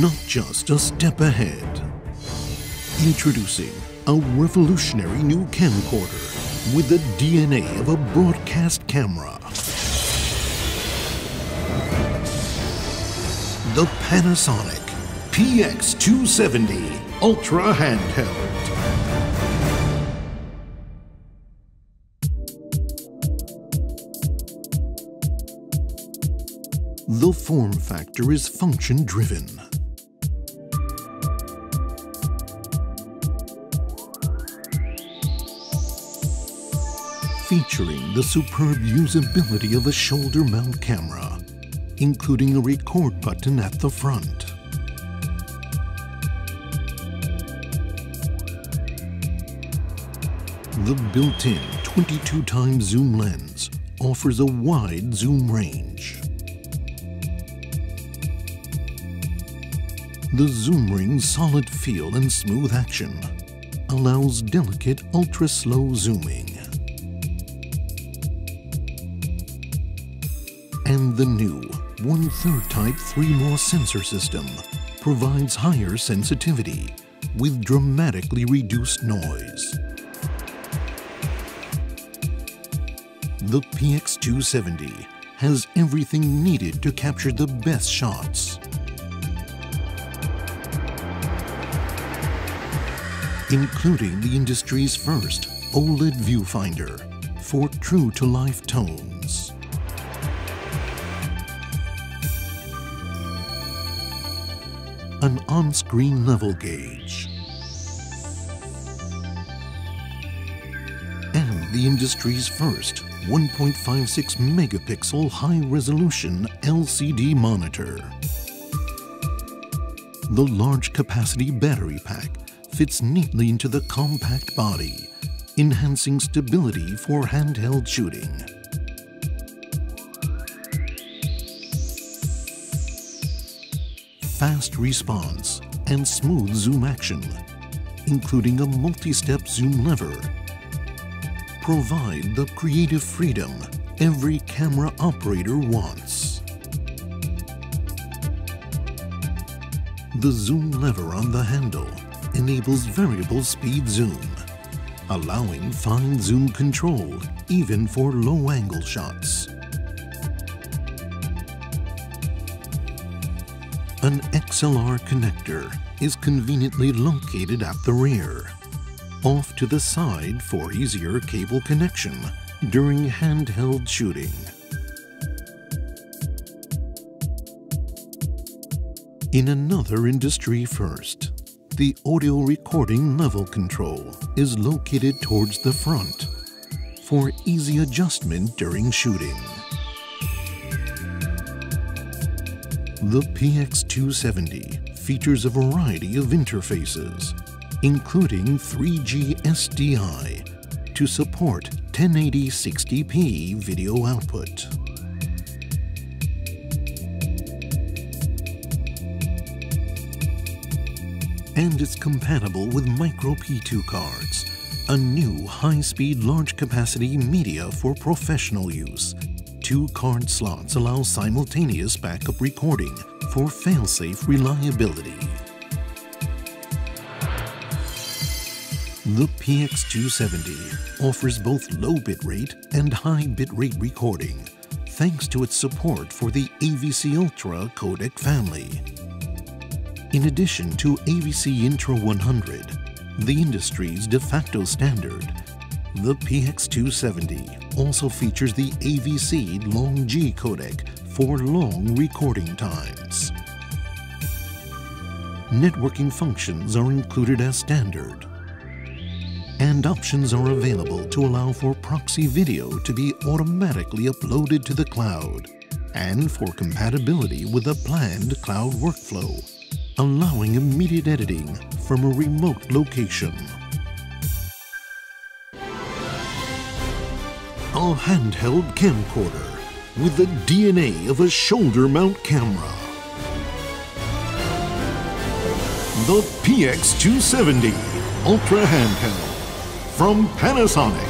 not just a step ahead. Introducing a revolutionary new camcorder with the DNA of a broadcast camera. The Panasonic PX270 Ultra Handheld. The form factor is function driven. Featuring the superb usability of a shoulder mount camera, including a record button at the front. The built-in 22 times zoom lens offers a wide zoom range. The Zoom Ring's solid feel and smooth action allows delicate ultra-slow zooming. And the new one-third type 3MOS sensor system provides higher sensitivity with dramatically reduced noise. The PX270 has everything needed to capture the best shots. including the industry's first OLED viewfinder for true-to-life tones. An on-screen level gauge. And the industry's first 1.56 megapixel high-resolution LCD monitor. The large capacity battery pack fits neatly into the compact body, enhancing stability for handheld shooting. Fast response and smooth zoom action, including a multi-step zoom lever, provide the creative freedom every camera operator wants. The zoom lever on the handle enables variable speed zoom, allowing fine zoom control even for low-angle shots. An XLR connector is conveniently located at the rear, off to the side for easier cable connection during handheld shooting. In another industry first, the audio recording level control is located towards the front for easy adjustment during shooting. The PX270 features a variety of interfaces, including 3G SDI to support 1080 60p video output. and it's compatible with Micro P2 cards, a new high-speed large-capacity media for professional use. Two card slots allow simultaneous backup recording for fail-safe reliability. The PX270 offers both low bitrate and high bitrate recording, thanks to its support for the AVC Ultra codec family. In addition to AVC Intra 100, the industry's de facto standard, the PX270 also features the AVC Long G codec for long recording times. Networking functions are included as standard, and options are available to allow for proxy video to be automatically uploaded to the cloud and for compatibility with a planned cloud workflow allowing immediate editing from a remote location. Handheld camcorder with the DNA of a shoulder mount camera. The PX270 Ultra Handheld from Panasonic.